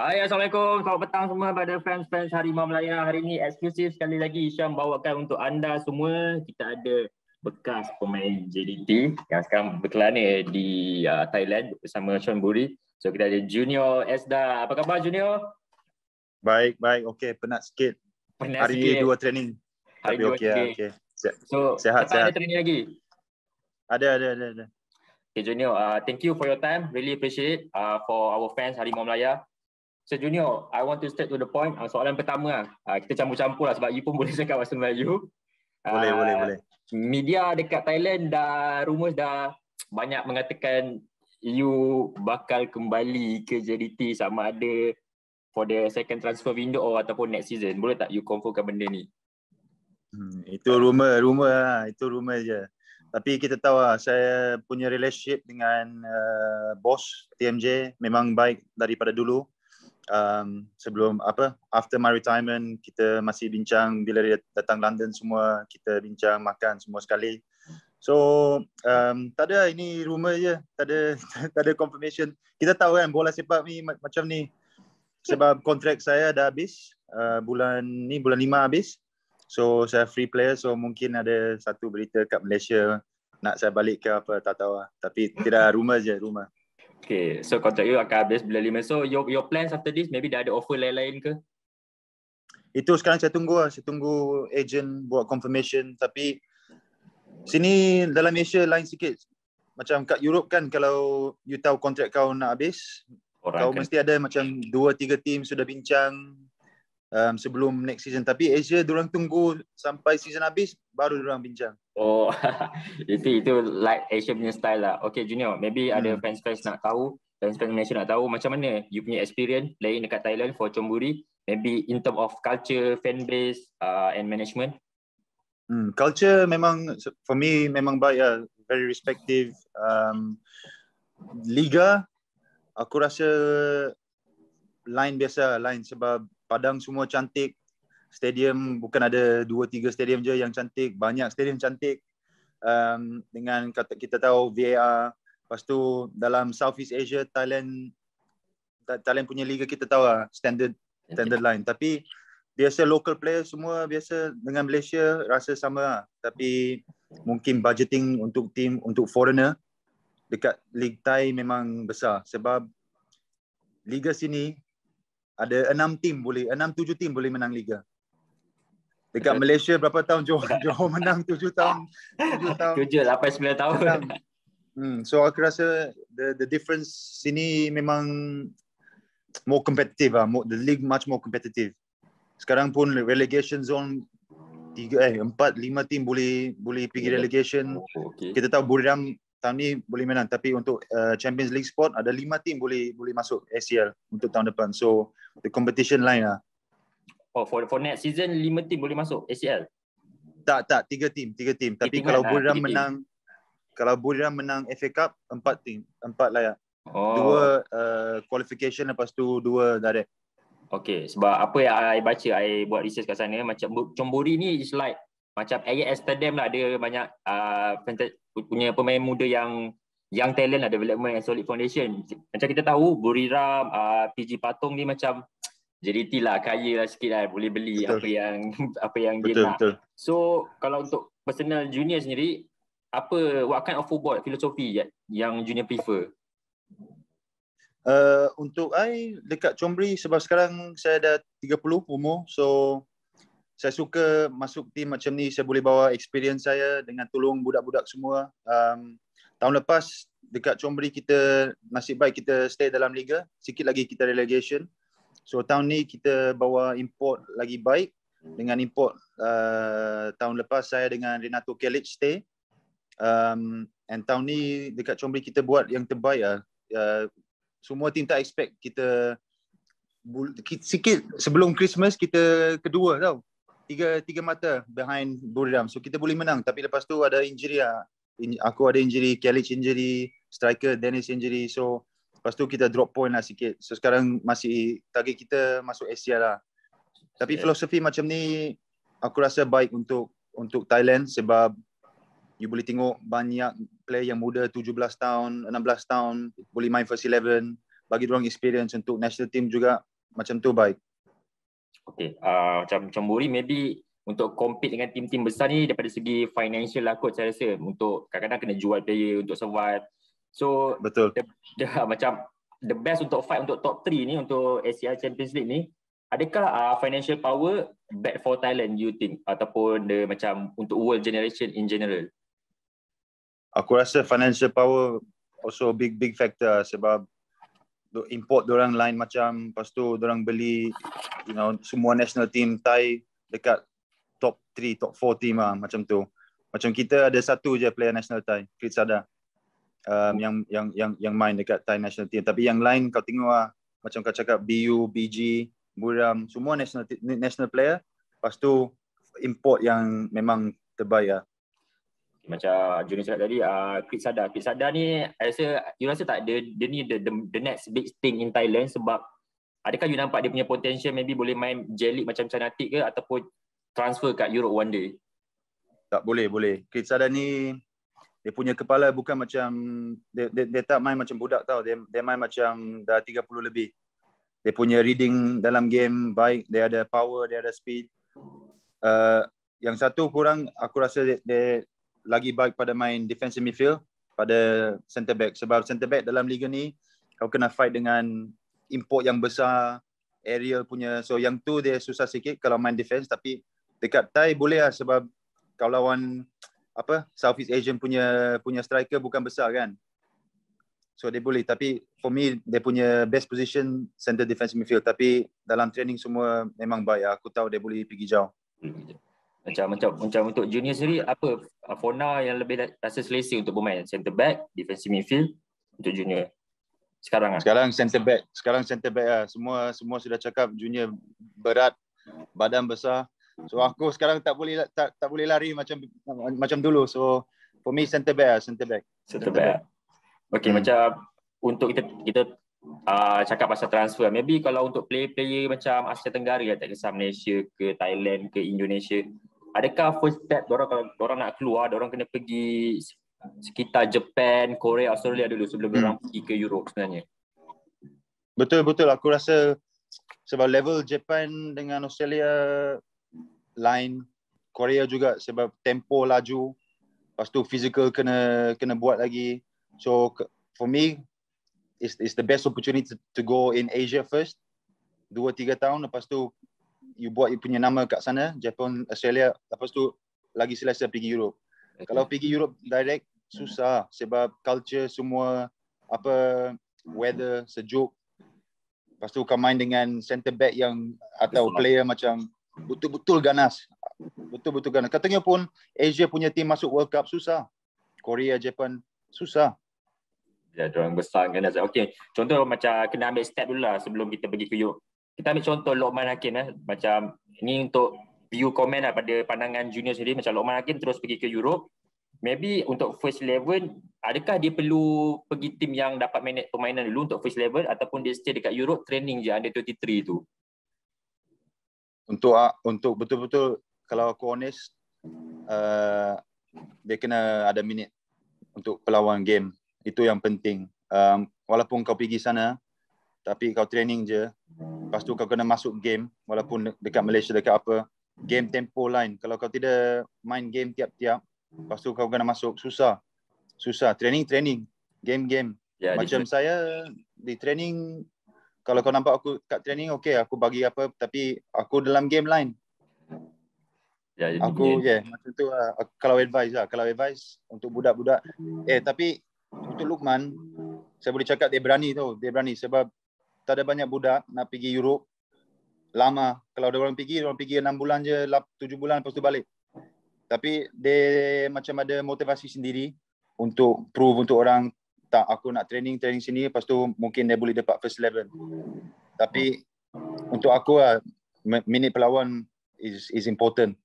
Hai, Assalamualaikum. Selamat petang semua pada fans-fans Harimau Melaya. Hari ini eksklusif sekali lagi Syam bawakan untuk anda semua. Kita ada bekas pemain JDT yang sekarang berkelana di uh, Thailand bersama Sean Buri. So kita ada Junior Esda. Apa khabar Junior? Baik, baik. Okey, penat sikit. Penat Hari sikit. dua training. Hari Tapi okey training. okey. Se- So, Sehat, tak ada training lagi? Ada, ada, ada, ada. Okay, Junior, uh, thank you for your time. Really appreciate it uh, for our fans Harimau Melaya. So Junior, I want to start to the point. Uh, soalan pertama lah. Uh, kita campur-campur lah sebab you pun boleh cakap bahasa Melayu. Boleh, Uh, boleh, boleh. Media dekat Thailand dah rumours dah banyak mengatakan you bakal kembali ke JDT sama ada for the second transfer window or ataupun next season. Boleh tak you confirmkan benda ni? Hmm, itu rumor, rumor lah. Itu rumor je. Tapi kita tahu lah, saya punya relationship dengan uh, bos TMJ memang baik daripada dulu. Um, sebelum apa after my retirement kita masih bincang bila dia datang London semua kita bincang makan semua sekali. So um, tak ada ini rumor je. Tak ada tak ada confirmation. Kita tahu kan bola sepak ni ma- macam ni. Sebab kontrak saya dah habis uh, bulan ni bulan 5 habis. So saya free player so mungkin ada satu berita kat Malaysia nak saya balik ke apa tak tahu lah. Tapi tidak rumor je rumor Okay, so kontrak you akan habis bulan lima. So your your plans after this maybe dah ada offer lain-lain ke? itu sekarang saya tunggu lah. Saya tunggu agent buat confirmation. Tapi sini dalam Malaysia lain sikit. Macam kat Europe kan kalau you tahu kontrak kau nak habis, Orang kau kan? mesti ada macam dua tiga team sudah bincang um, sebelum next season. Tapi Asia diorang tunggu sampai season habis baru diorang bincang. Oh, itu itu like Asia punya style lah. Okay Junior, maybe ada Hmm. fans-fans nak tahu, fans-fans Malaysia nak tahu macam mana you punya experience playing dekat Thailand for Chomburi, maybe in term of culture, fan base uh, and management. Hmm, culture memang for me memang baik lah. Very respective. Um, Liga aku rasa line biasa line sebab padang semua cantik. Stadium bukan ada dua tiga stadium je yang cantik, banyak stadium cantik. Um, dengan kata kita tahu VAR. Lepas tu dalam Southeast Asia Thailand Tha- Thailand punya liga kita tahu lah standard standard line. Tapi biasa local player semua biasa dengan Malaysia rasa sama lah. Tapi mungkin budgeting untuk team untuk foreigner dekat League Thai memang besar sebab liga sini ada enam tim boleh enam tujuh tim boleh menang liga. Dekat. Malaysia berapa tahun Johor Johor menang tujuh tahun tujuh tahun Tujuh, lapan, sembilan tahun. menang. Hmm, so aku rasa the the difference sini memang more competitive lah. More, the league much more competitive. Sekarang pun relegation zone tiga eh empat lima tim boleh boleh pergi relegation. Oh, okay. Kita tahu Buriram tahun ni boleh menang tapi untuk uh, Champions League spot ada lima tim boleh boleh masuk ACL untuk tahun depan. So the competition line lah. Oh, for for next season lima tim boleh masuk ACL. Tak tak tiga tim tiga tim. Tapi tim kalau? Ah, Buriram tiga menang kalau Buriram menang FA Cup empat tim empat layak. Oh, Dua uh, qualification lepas tu dua direct. Okay, sebab apa yang I baca, I buat research kat sana, macam Bu- Chomburi ni is like macam AIS Amsterdam lah, dia banyak uh, punya pemain muda yang young talent lah, development and solid foundation. Macam kita tahu, Buriram, uh, PG Patong ni macam JDT lah, kaya lah sikit lah, boleh beli Betul. apa yang apa yang dia Betul nak. betul. So, kalau untuk personal junior sendiri, apa, what kind of football philosophy yang, yang junior prefer? Uh, untuk I dekat Chombri sebab sekarang saya dah 30 umur so saya suka masuk tim macam ni saya boleh bawa experience saya dengan tolong budak-budak semua. Um, tahun lepas dekat Chombri kita nasib baik kita stay dalam liga, sikit lagi kita relegation. So tahun ni kita bawa import lagi baik dengan import uh, tahun lepas saya dengan Renato Kelic stay. Um, and tahun ni dekat Chombri kita buat yang terbaik lah. Uh, semua tim tak expect kita sikit sebelum Christmas kita kedua tau. Tiga tiga mata behind Buriram. So kita boleh menang tapi lepas tu ada injury lah. In, aku ada injury, Kelic injury, striker Dennis injury. So lepas tu kita drop point lah sikit. So sekarang masih target kita masuk Asia lah. Tapi Yeah. filosofi macam ni aku rasa baik untuk untuk Thailand sebab you boleh tengok banyak player yang muda 17 tahun, 16 tahun boleh main first 11. bagi orang experience untuk national team juga macam tu baik. Okay, uh, macam Cemburi maybe untuk compete dengan tim-tim besar ni daripada segi financial lah kot saya rasa untuk kadang-kadang kena jual player untuk survive. So betul. The, the, macam the best untuk fight untuk top 3 ni untuk ACL Champions League ni adakah uh, financial power bad for Thailand you think ataupun the macam untuk world generation in general? Aku rasa financial power also big big factor sebab import orang lain macam lepas tu orang beli you know semua national team Thai dekat top 3 top 4 team lah macam tu. Macam kita ada satu je player national Thai Chris Sada. Um, yang yang yang yang main dekat Thai national team. Tapi yang lain kau tengok lah macam kau cakap BU BG Buram semua national national player. Lepas tu import yang memang terbaik lah macam Junior cakap tadi uh, Chris Sada. Chris Sada ni I rasa you rasa tak dia, dia ni the, the, the next big thing in Thailand sebab adakah you nampak dia punya potential maybe boleh main J-League macam Canatik ke ataupun transfer kat Europe one day? Tak boleh boleh. Chris Sada ni dia punya kepala bukan macam dia, dia, dia tak main macam budak tau. Dia, dia main macam dah 30 lebih. Dia punya reading dalam game baik dia ada power dia ada speed. Uh, yang satu kurang aku rasa dia, dia lagi baik pada main defensive midfield pada centre back. Sebab centre back dalam liga ni kau kena fight dengan import yang besar aerial punya. So yang tu dia susah sikit kalau main defense. Tapi dekat Thai boleh lah sebab kau lawan apa Southeast Asian punya punya striker bukan besar kan? So dia boleh. Tapi for me dia punya best position center defensive midfield. Tapi dalam training semua memang baik. Aku tahu dia boleh pergi jauh. Hmm. Macam macam macam untuk junior sendiri apa Fona yang lebih rasa selesa untuk bermain center back, defensive midfield untuk junior. Sekarang ah. Sekarang center back. Sekarang center back ah. Semua semua sudah cakap junior berat, badan besar. So aku sekarang tak boleh tak tak boleh lari macam macam dulu. So for me center back ah, center back. Center, center back. back. Okay, hmm. macam untuk kita kita uh, cakap pasal transfer. Maybe kalau untuk player-player macam Asia Tenggara tak kisah Malaysia ke Thailand ke Indonesia, adakah first step orang kalau orang nak keluar orang kena pergi sekitar Japan, Korea, Australia dulu sebelum hmm. orang pergi ke Europe sebenarnya. Betul betul aku rasa sebab level Japan dengan Australia lain Korea juga sebab tempo laju lepas tu physical kena kena buat lagi so for me it's, it's the best opportunity to, to go in Asia first dua tiga tahun lepas tu you buat you punya nama kat sana, Japan, Australia, lepas tu lagi selesa pergi Europe. Okay. Kalau pergi Europe direct susah sebab culture semua apa weather sejuk. Lepas tu kau main dengan center back yang atau player macam betul-betul ganas. Betul-betul ganas. Katanya pun Asia punya team masuk World Cup susah. Korea, Japan susah. Ya, orang besar ganas. Okay, contoh macam kena ambil step dulu lah sebelum kita pergi ke Europe kita ambil contoh Lokman Hakim eh. Macam ini untuk view komen lah pada pandangan junior sendiri. Macam Lokman Hakim terus pergi ke Europe. Maybe untuk first eleven, adakah dia perlu pergi tim yang dapat manage permainan dulu untuk first eleven ataupun dia stay dekat Europe training je under 23 tu? Untuk ah, untuk betul-betul kalau aku honest, uh, dia kena ada minit untuk pelawan game. Itu yang penting. Um, walaupun kau pergi sana, tapi kau training je. Lepas tu kau kena masuk game walaupun dekat Malaysia dekat apa. Game tempo lain. Kalau kau tidak main game tiap-tiap lepas tu kau kena masuk. Susah. Susah. Training training. Game game. Yeah, macam different. saya di training kalau kau nampak aku kat training okay aku bagi apa. Tapi aku dalam game lain. Yeah, aku ya yeah, macam tu lah. kalau advice lah. Kalau advice untuk budak-budak. Eh tapi untuk Lukman saya boleh cakap dia berani tu dia berani sebab tak ada banyak budak nak pergi Europe. Lama. Kalau ada orang pergi orang pergi 6 bulan je 7 bulan lepas tu balik. Tapi dia macam ada motivasi sendiri untuk prove untuk orang tak aku nak training training sini. Lepas tu mungkin dia boleh dapat first level tapi untuk aku lah minit pelawan is is important